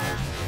Bye.